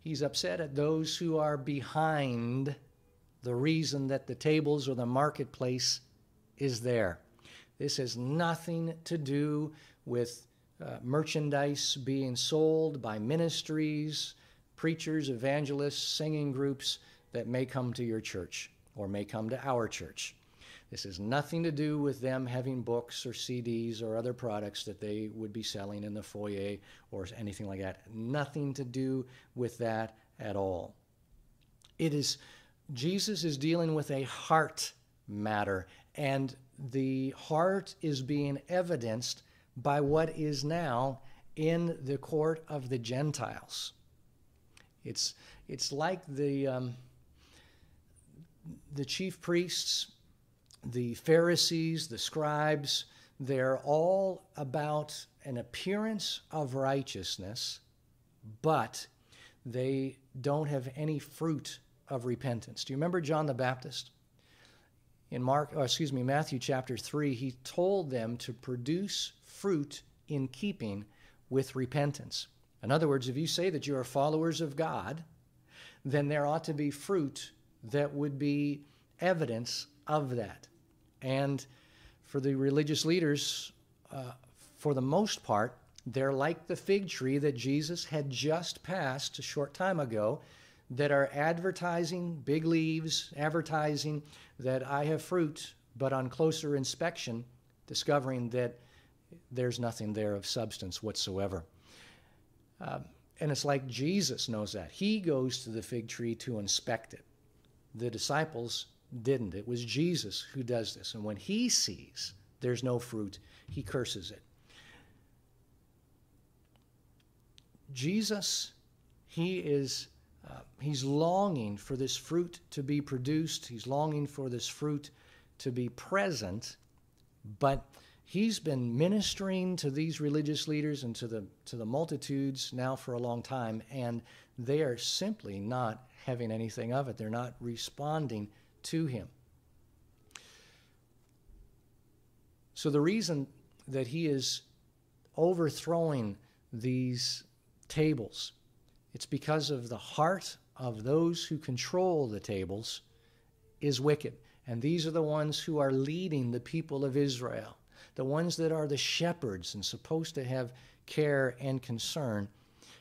He's upset at those who are behind the reason that the tables or the marketplace is there. This has nothing to do with uh, merchandise being sold by ministries, preachers, evangelists, singing groups that may come to your church or may come to our church. This has nothing to do with them having books or CDs or other products that they would be selling in the foyer or anything like that. Nothing to do with that at all. It is Jesus is dealing with a heart matter, and the heart is being evidenced by what is now in the court of the Gentiles. It's it's like the um, the chief priests the Pharisees, the scribes, they're all about an appearance of righteousness, but they don't have any fruit of repentance. Do you remember John the Baptist? In Mark, or excuse me, Matthew chapter 3, he told them to produce fruit in keeping with repentance. In other words, if you say that you are followers of God, then there ought to be fruit that would be evidence of that. And for the religious leaders, uh, for the most part, they're like the fig tree that Jesus had just passed a short time ago that are advertising big leaves, advertising that I have fruit, but on closer inspection, discovering that there's nothing there of substance whatsoever. Uh, and it's like Jesus knows that. He goes to the fig tree to inspect it. The disciples didn't. It was Jesus who does this. And when he sees there's no fruit, he curses it. Jesus, he is uh, he's longing for this fruit to be produced. He's longing for this fruit to be present, but he's been ministering to these religious leaders and to the to the multitudes now for a long time, and they are simply not having anything of it. They're not responding to him. So the reason that he is overthrowing these tables, it's because of the heart of those who control the tables is wicked. And these are the ones who are leading the people of Israel, the ones that are the shepherds and supposed to have care and concern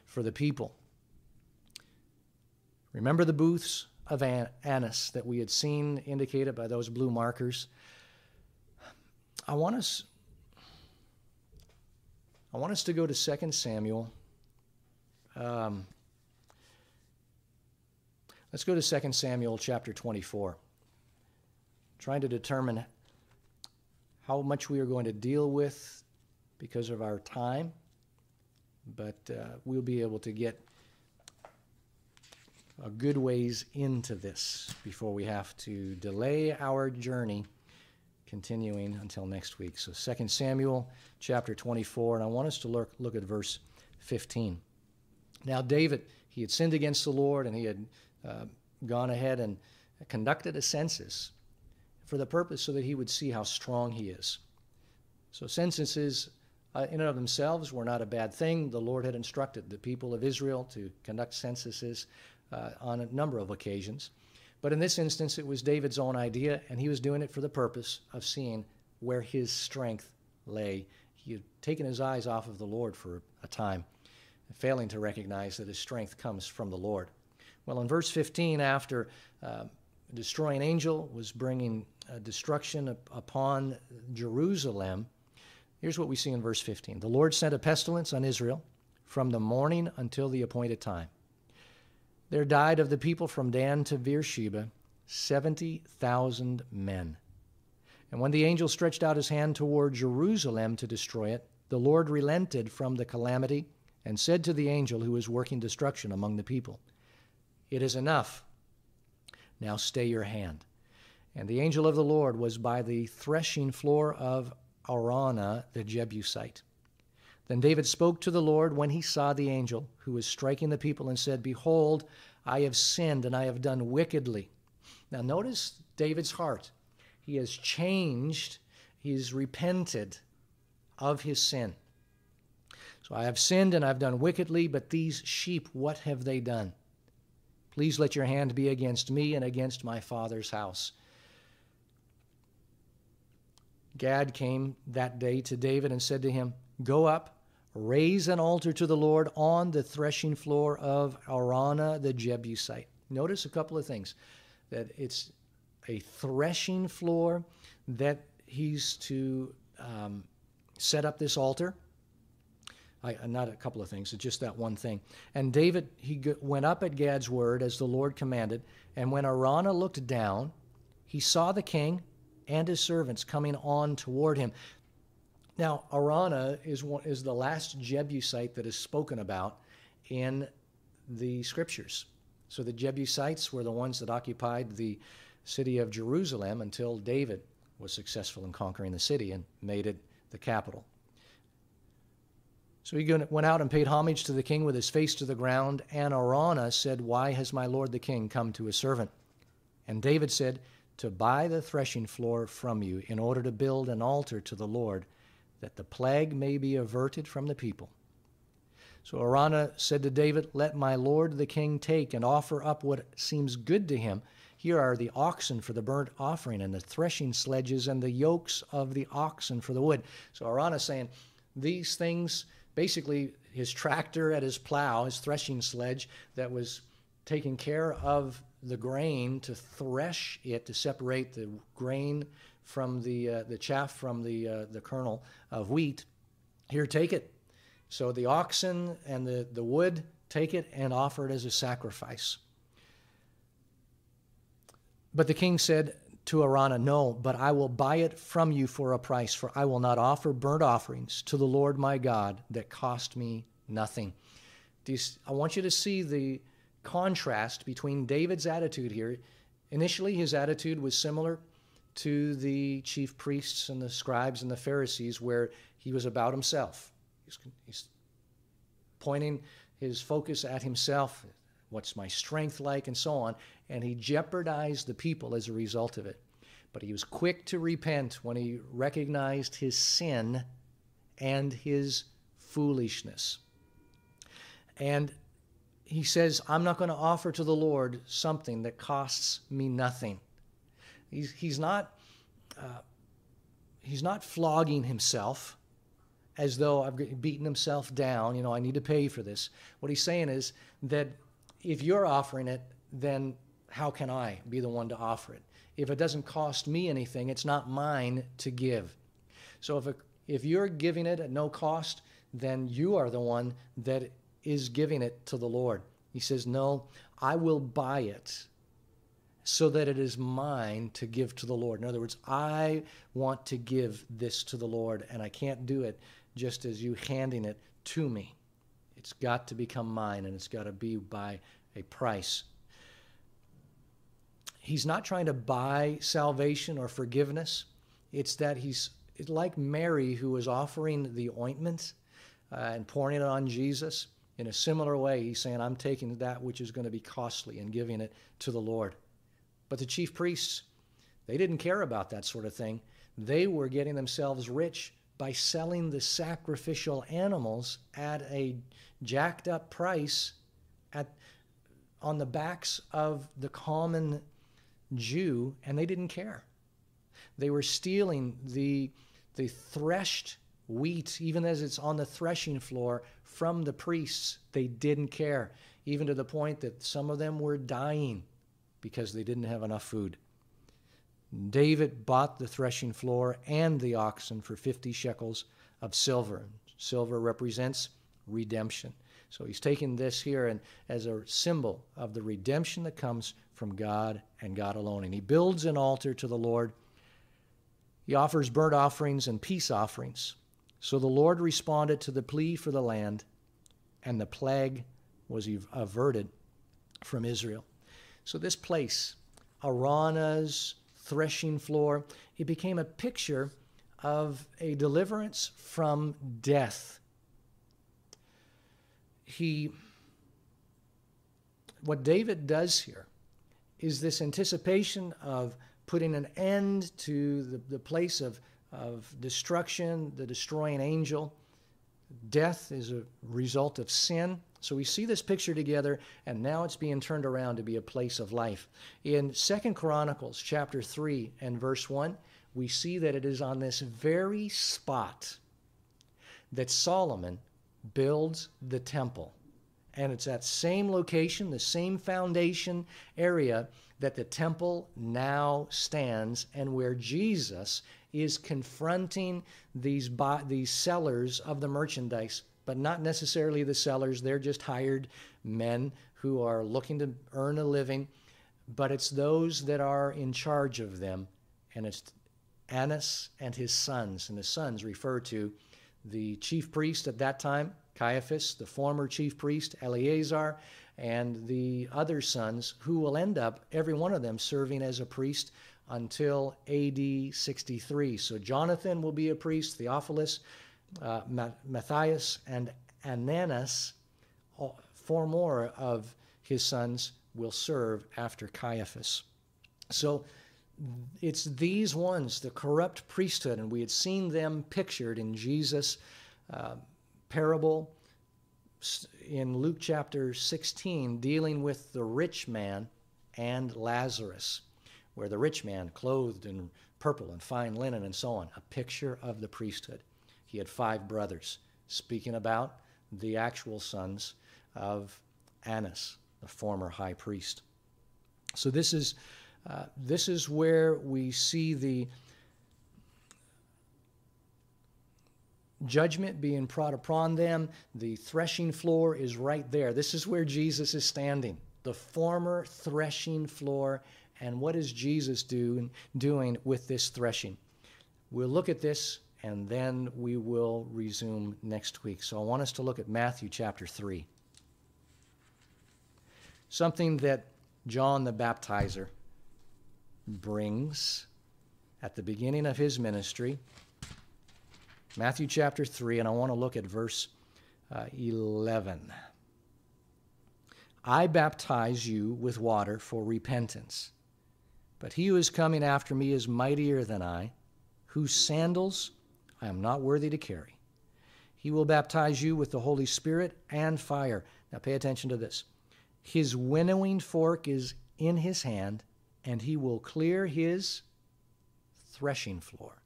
for the people. Remember the booths of Annas that we had seen indicated by those blue markers. I want us I want us to go to 2 Samuel. Um, let's go to 2 Samuel chapter 24. Trying to determine how much we are going to deal with because of our time, but uh, we'll be able to get a good ways into this before we have to delay our journey continuing until next week. So 2 Samuel chapter 24, and I want us to look, look at verse 15. Now, David, he had sinned against the Lord, and he had uh, gone ahead and conducted a census for the purpose so that he would see how strong he is. So, censuses uh, in and of themselves were not a bad thing. The Lord had instructed the people of Israel to conduct censuses uh, on a number of occasions. But in this instance, it was David's own idea, and he was doing it for the purpose of seeing where his strength lay. He had taken his eyes off of the Lord for a time, failing to recognize that his strength comes from the Lord. Well, in verse 15, after uh, destroying angel was bringing uh, destruction upon Jerusalem, here's what we see in verse 15 The Lord sent a pestilence on Israel from the morning until the appointed time. There died of the people from Dan to Beersheba 70,000 men. And when the angel stretched out his hand toward Jerusalem to destroy it, the Lord relented from the calamity and said to the angel who was working destruction among the people, It is enough. Now stay your hand. And the angel of the Lord was by the threshing floor of Araunah the Jebusite. Then David spoke to the Lord when he saw the angel who was striking the people and said, Behold, I have sinned and I have done wickedly. Now, notice David's heart. He has changed, he's repented of his sin. So I have sinned and I've done wickedly, but these sheep, what have they done? Please let your hand be against me and against my father's house. Gad came that day to David and said to him, Go up, raise an altar to the Lord on the threshing floor of Araunah the Jebusite. Notice a couple of things that it's a threshing floor that he's to um, set up this altar. I, uh, not a couple of things, it's just that one thing. And David, he went up at Gad's word as the Lord commanded. And when Araunah looked down, he saw the king and his servants coming on toward him. Now, Araunah is, one, is the last Jebusite that is spoken about in the scriptures. So the Jebusites were the ones that occupied the city of Jerusalem until David was successful in conquering the city and made it the capital. So he went out and paid homage to the king with his face to the ground. And Araunah said, Why has my lord the king come to his servant? And David said, To buy the threshing floor from you in order to build an altar to the Lord, that the plague may be averted from the people. So Araunah said to David, Let my lord the king take and offer up what seems good to him. Here are the oxen for the burnt offering, and the threshing sledges, and the yokes of the oxen for the wood. So Araunah saying, These things basically his tractor at his plow, his threshing sledge that was taking care of the grain to thresh it to separate the grain from the uh, the chaff from the uh, the kernel of wheat. Here, take it. So the oxen and the, the wood take it and offer it as a sacrifice. But the king said, to Araunah, No, but I will buy it from you for a price, for I will not offer burnt offerings to the Lord my God that cost me nothing. I want you to see the contrast between David's attitude here. Initially, his attitude was similar to the chief priests and the scribes and the Pharisees, where he was about himself. He's, he's pointing his focus at himself, What's my strength like? And so on. And he jeopardized the people as a result of it. But he was quick to repent when he recognized his sin and his foolishness. And he says, I'm not going to offer to the Lord something that costs me nothing. He's, he's, not, uh, he's not flogging himself as though I've beaten himself down. You know, I need to pay for this. What he's saying is that if you're offering it, then how can I be the one to offer it? If it doesn't cost me anything, it's not mine to give. So if, it, if you're giving it at no cost, then you are the one that is giving it to the Lord. He says, No, I will buy it so that it is mine to give to the Lord. In other words, I want to give this to the Lord, and I can't do it just as you handing it to me. It's got to become mine, and it's got to be by a price. He's not trying to buy salvation or forgiveness. It's that he's it's like Mary, who was offering the ointment uh, and pouring it on Jesus. In a similar way, he's saying, I'm taking that which is going to be costly and giving it to the Lord. But the chief priests, they didn't care about that sort of thing. They were getting themselves rich by selling the sacrificial animals at a jacked up price at on the backs of the common Jew, and they didn't care. They were stealing the, the threshed wheat, even as it's on the threshing floor, from the priests. They didn't care, even to the point that some of them were dying because they didn't have enough food. David bought the threshing floor and the oxen for 50 shekels of silver. Silver represents redemption. So he's taking this here and as a symbol of the redemption that comes from God and God alone. And he builds an altar to the Lord. He offers burnt offerings and peace offerings. So the Lord responded to the plea for the land, and the plague was averted from Israel. So this place, Araunah's threshing floor, it became a picture of a deliverance from death he what David does here is this anticipation of putting an end to the, the place of, of destruction, the destroying angel. Death is a result of sin. So we see this picture together, and now it's being turned around to be a place of life. In Second Chronicles chapter 3 and verse 1, we see that it is on this very spot that Solomon builds the temple. And it's that same location, the same foundation area that the temple now stands and where Jesus is confronting these, these sellers of the merchandise, but not necessarily the sellers. They're just hired men who are looking to earn a living, but it's those that are in charge of them. And it's Annas and his sons. And the sons refer to the chief priest at that time, Caiaphas, the former chief priest, Eleazar, and the other sons, who will end up, every one of them, serving as a priest until AD 63. So Jonathan will be a priest, Theophilus, uh, Matthias, and Ananus, four more of his sons will serve after Caiaphas. So it's these ones, the corrupt priesthood, and we had seen them pictured in Jesus' uh, parable in Luke chapter 16, dealing with the rich man and Lazarus, where the rich man, clothed in purple and fine linen and so on, a picture of the priesthood. He had five brothers, speaking about the actual sons of Annas, the former high priest. So this is uh, this is where we see the judgment being brought upon them. The threshing floor is right there. This is where Jesus is standing, the former threshing floor. And what is Jesus do, doing with this threshing? We'll look at this and then we will resume next week. So I want us to look at Matthew chapter 3. Something that John the Baptizer brings at the beginning of his ministry. Matthew chapter 3, and I want to look at verse uh, 11. I baptize you with water for repentance, but he who is coming after me is mightier than I, whose sandals I am not worthy to carry. He will baptize you with the Holy Spirit and fire. Now pay attention to this. His winnowing fork is in his hand, and he will clear his threshing floor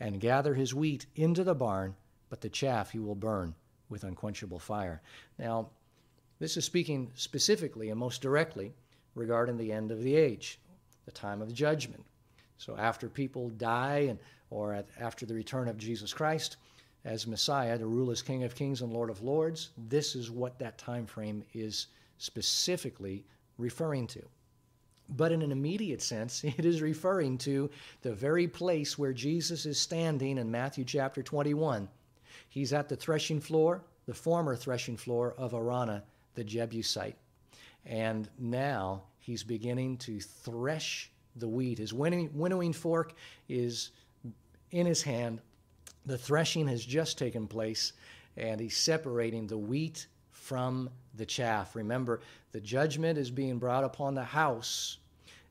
and gather his wheat into the barn, but the chaff he will burn with unquenchable fire. Now, this is speaking specifically and most directly regarding the end of the age, the time of judgment. So after people die and or at, after the return of Jesus Christ as Messiah to rule as King of Kings and Lord of Lords, this is what that time frame is specifically referring to. But in an immediate sense, it is referring to the very place where Jesus is standing in Matthew chapter 21. He's at the threshing floor, the former threshing floor of Araunah, the Jebusite. And now he's beginning to thresh the wheat. His winnowing fork is in his hand. The threshing has just taken place, and he's separating the wheat from the chaff. Remember, the judgment is being brought upon the house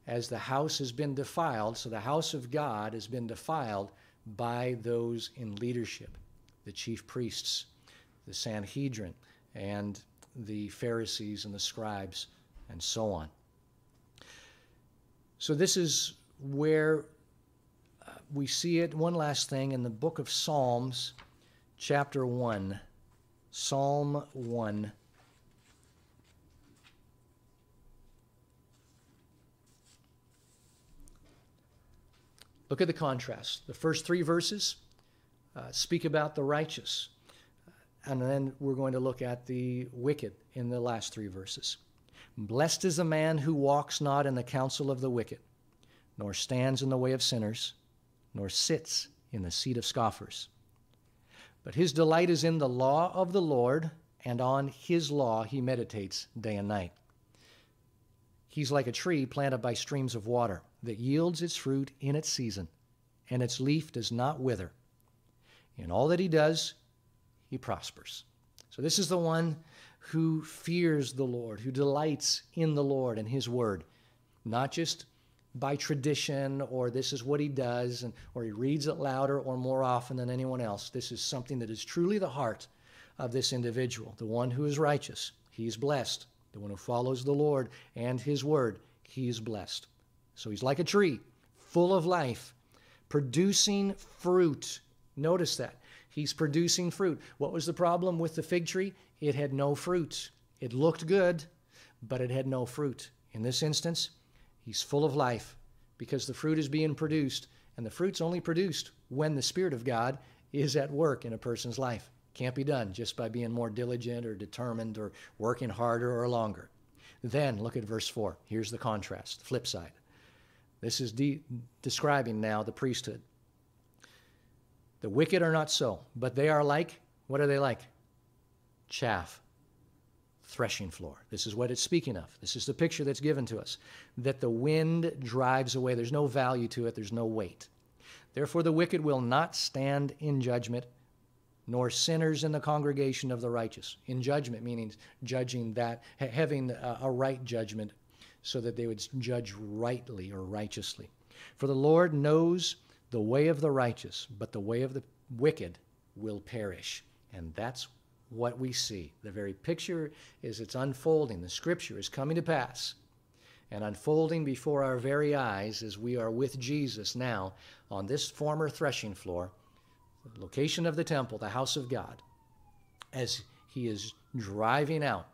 as the house has been defiled. So the house of God has been defiled by those in leadership the chief priests, the Sanhedrin, and the Pharisees and the scribes, and so on. So this is where we see it. One last thing in the book of Psalms, chapter 1. Psalm 1. Look at the contrast. The first three verses uh, speak about the righteous, and then we're going to look at the wicked in the last three verses. Blessed is the man who walks not in the counsel of the wicked, nor stands in the way of sinners, nor sits in the seat of scoffers. But his delight is in the law of the Lord, and on his law he meditates day and night. He's like a tree planted by streams of water that yields its fruit in its season, and its leaf does not wither. In all that he does, he prospers. So, this is the one who fears the Lord, who delights in the Lord and his word, not just by tradition or this is what he does and, or he reads it louder or more often than anyone else. This is something that is truly the heart of this individual, the one who is righteous. He's blessed. The one who follows the Lord and his word, he is blessed. So he's like a tree, full of life, producing fruit. Notice that. He's producing fruit. What was the problem with the fig tree? It had no fruit. It looked good, but it had no fruit. In this instance, he's full of life because the fruit is being produced, and the fruit's only produced when the Spirit of God is at work in a person's life. Can't be done just by being more diligent or determined or working harder or longer. Then look at verse 4. Here's the contrast, the flip side. This is de- describing now the priesthood. The wicked are not so, but they are like, what are they like? Chaff, threshing floor. This is what it's speaking of. This is the picture that's given to us that the wind drives away. There's no value to it, there's no weight. Therefore, the wicked will not stand in judgment, nor sinners in the congregation of the righteous. In judgment, meaning judging that, having a, a right judgment so that they would judge rightly or righteously. For the Lord knows the way of the righteous, but the way of the wicked will perish. And that's what we see. The very picture is it's unfolding. The scripture is coming to pass and unfolding before our very eyes as we are with Jesus now on this former threshing floor, the location of the temple, the house of God, as he is driving out.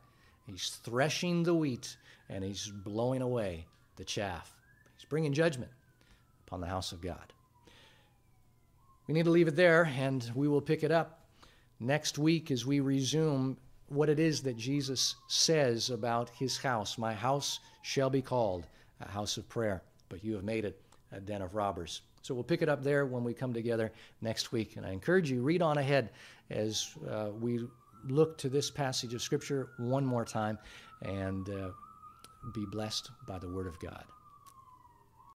He's threshing the wheat and he's blowing away the chaff. He's bringing judgment upon the house of God. We need to leave it there and we will pick it up next week as we resume what it is that Jesus says about his house. My house shall be called a house of prayer, but you have made it a den of robbers. So we'll pick it up there when we come together next week. And I encourage you, read on ahead as uh, we look to this passage of Scripture one more time and uh, be blessed by the Word of God.